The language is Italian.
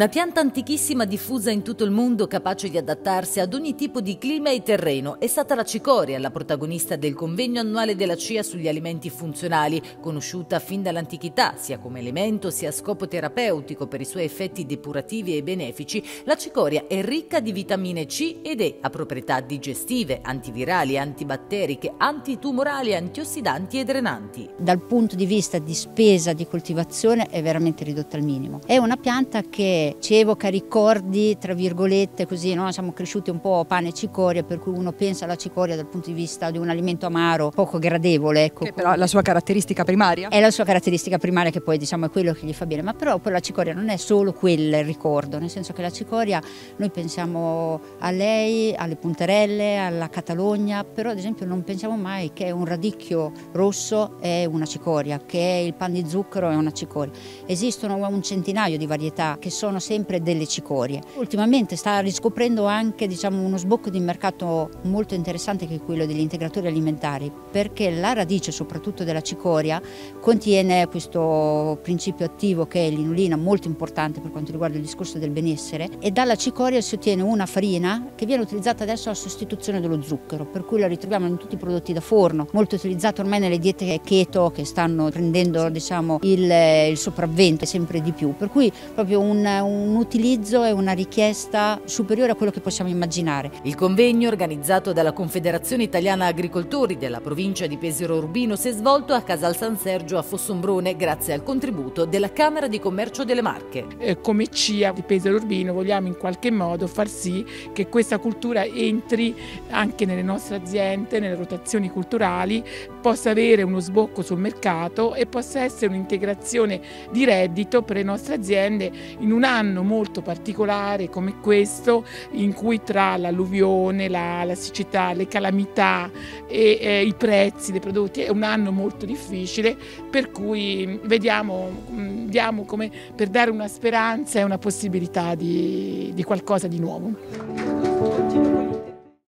Una pianta antichissima diffusa in tutto il mondo capace di adattarsi ad ogni tipo di clima e terreno è stata la cicoria, la protagonista del convegno annuale della CIA sugli alimenti funzionali, conosciuta fin dall'antichità sia come elemento sia a scopo terapeutico per i suoi effetti depurativi e benefici. La cicoria è ricca di vitamine C ed E, ha proprietà digestive, antivirali, antibatteriche, antitumorali, antiossidanti e drenanti. Dal punto di vista di spesa di coltivazione è veramente ridotta al minimo. È una pianta che ci evoca ricordi, tra virgolette, così, no? siamo cresciuti un po' pane e cicoria, per cui uno pensa alla cicoria dal punto di vista di un alimento amaro, poco gradevole. Ecco. Che però è la sua caratteristica primaria? È la sua caratteristica primaria che poi diciamo è quello che gli fa bene, ma però poi la cicoria non è solo quel ricordo, nel senso che la cicoria noi pensiamo a lei, alle punterelle, alla Catalogna, però ad esempio non pensiamo mai che un radicchio rosso è una cicoria, che il pan di zucchero è una cicoria. Esistono un centinaio di varietà che sono sempre delle cicorie. Ultimamente sta riscoprendo anche diciamo, uno sbocco di mercato molto interessante che è quello degli integratori alimentari, perché la radice soprattutto della cicoria contiene questo principio attivo che è l'inulina, molto importante per quanto riguarda il discorso del benessere, e dalla cicoria si ottiene una farina che viene utilizzata adesso a sostituzione dello zucchero, per cui la ritroviamo in tutti i prodotti da forno, molto utilizzata ormai nelle diete keto che stanno prendendo diciamo, il, il sopravvento sempre di più, per cui proprio un un utilizzo e una richiesta superiore a quello che possiamo immaginare. Il convegno organizzato dalla Confederazione Italiana Agricoltori della provincia di Pesaro Urbino si è svolto a Casal San Sergio a Fossombrone grazie al contributo della Camera di Commercio delle Marche. Eh, come CIA di Pesaro Urbino vogliamo in qualche modo far sì che questa cultura entri anche nelle nostre aziende, nelle rotazioni culturali, possa avere uno sbocco sul mercato e possa essere un'integrazione di reddito per le nostre aziende in un un anno molto particolare come questo in cui tra l'alluvione, la, la, siccità, le calamità e eh, i prezzi dei prodotti è un anno molto difficile per cui vediamo, diamo come per dare una speranza e una possibilità di, di qualcosa di nuovo.